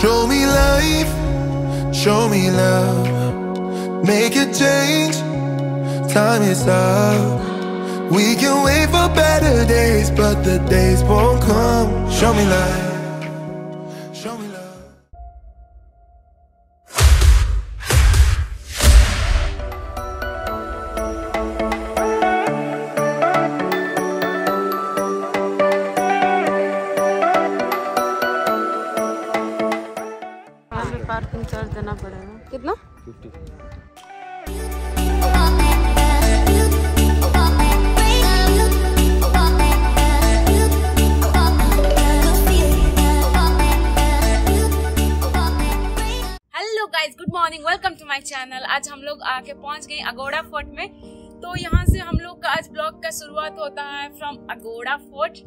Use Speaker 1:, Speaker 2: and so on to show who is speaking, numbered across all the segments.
Speaker 1: Show me life, show me love. Make a change, time is up. We can wait for better days, but the days won't come. Show me life,
Speaker 2: parking charge देना पड़ेगा। कितना? Good morning welcome to my channel आज हम लोग आके पहुँच गए Aguada fort में। तो यहाँ से हम लोग का आज ब्लॉग का शुरुआत होता है फ्रॉम अगोड़ा फोर्ट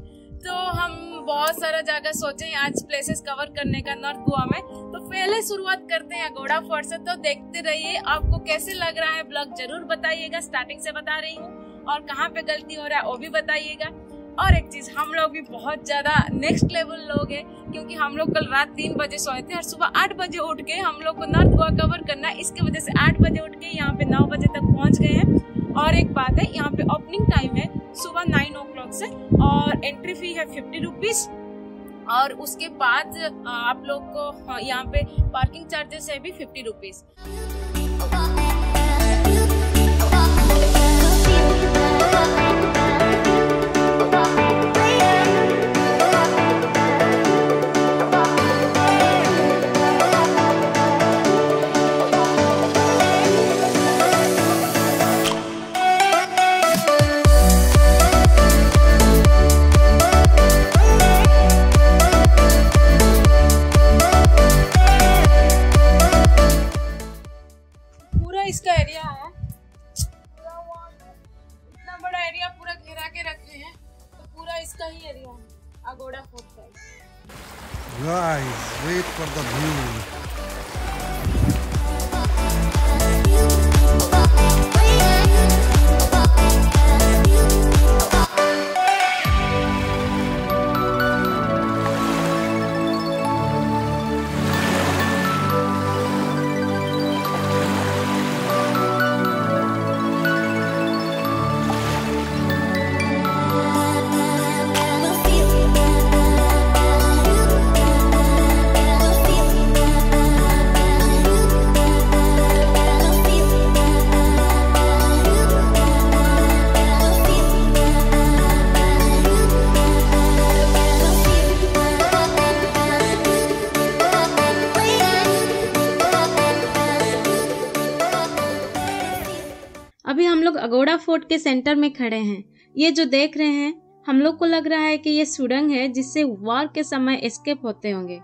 Speaker 2: तो हम बहुत सारा जगह सोचे आज प्लेसेस कवर करने का नॉर्थ गोवा में। पहले शुरुआत करते हैं अगोड़ा फोर्ट से तो देखते रहिए आपको कैसे लग रहा है ब्लॉग ज़रूर बताइएगा। स्टार्टिंग से बता रही हूँ और कहाँ पे गलती हो रहा है, वो भी बताइएगा। और एक चीज़, हम लोग भी बहुत ज़्यादा नेक्स्ट लेवल लोग हैं, क्योंकि हम लोग कल रात तीन बजे सोए थे और सुबह आठ बजे उठ के हम लोग को नॉर्थ गोवा कवर करना इसकी वजह से आठ बजे उठ के यहाँ पे नौ बजे तक पहुँच गए हैं। और एक बात है, यहाँ पे ओपनिंग टाइम है सुबह नाइन ओ क्लॉक से और एंट्री फ़ी है फिफ्टी रुपीज़ और उसके बाद आप लोग को यहाँ पे पार्किंग चार्जेस है भी फिफ्टी रुपीज़ के रखे हैं तो पूरा इसका ही एरिया है अगोड़ा फोर्ट का ही।
Speaker 3: Guys, wait for the
Speaker 2: अभी हम लोग अगोड़ा फोर्ट के सेंटर में खड़े हैं। ये जो देख रहे हैं हम लोग को लग रहा है कि ये सुरंग है जिससे वार के समय एस्केप होते होंगे।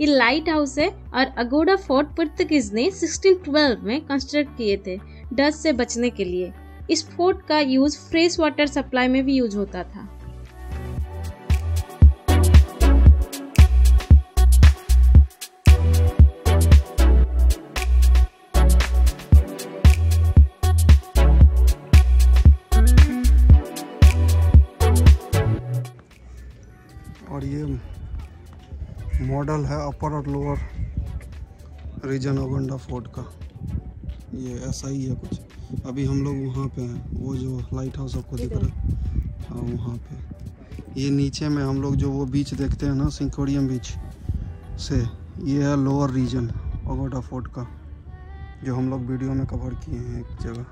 Speaker 2: ये लाइट हाउस है और अगोड़ा फोर्ट पुर्तगीज ने 1612 में कंस्ट्रक्ट किए थे डस्ट से बचने के लिए। इस फोर्ट का यूज़ फ्रेश वाटर सप्लाई में भी यूज़ होता था।
Speaker 3: और ये मॉडल है अपर और लोअर रीजन ओगंडा फोर्ट का। ये ऐसा ही है कुछ। अभी हम लोग वहाँ पे हैं। वो जो लाइट हाउस आपको दिख रहा है हाँ। वहाँ पे। ये नीचे में हम लोग जो वो बीच देखते हैं ना सिंकोडियम बीच से ये है लोअर रीजन ओगोडा फोर्ट का जो हम लोग वीडियो में कवर किए हैं एक जगह।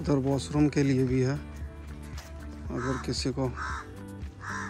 Speaker 3: उधर वॉशरूम के लिए भी है अगर किसी को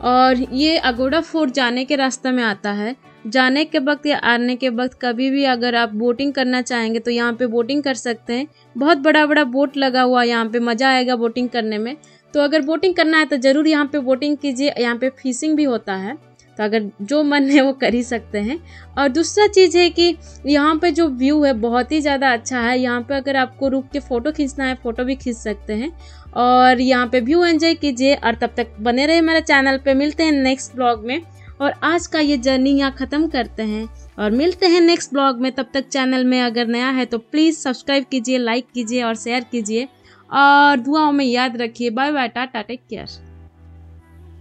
Speaker 2: और ये अगोड़ा फोर्ट जाने के रास्ते में आता है। जाने के वक्त या आने के वक्त कभी भी अगर आप बोटिंग करना चाहेंगे तो यहाँ पे बोटिंग कर सकते हैं। बहुत बड़ा बड़ा बोट लगा हुआ है यहाँ पे, मज़ा आएगा बोटिंग करने में। तो अगर बोटिंग करना है तो ज़रूर यहाँ पे बोटिंग कीजिए। यहाँ पे फिशिंग भी होता है। तो अगर जो मन है वो कर ही सकते हैं। और दूसरा चीज़ है कि यहाँ पे जो व्यू है बहुत ही ज़्यादा अच्छा है। यहाँ पे अगर आपको रुक के फ़ोटो खींचना है फ़ोटो भी खींच सकते हैं। और यहाँ पे व्यू एंजॉय कीजिए। और तब तक बने रहे मेरे चैनल पे। मिलते हैं नेक्स्ट ब्लॉग में। और आज का ये जर्नी यहाँ ख़त्म करते हैं। और मिलते हैं नेक्स्ट ब्लॉग में। तब तक चैनल में अगर नया है तो प्लीज़ सब्सक्राइब कीजिए लाइक कीजिए और शेयर कीजिए। और दुआओं में याद रखिए। Bye bye tata take care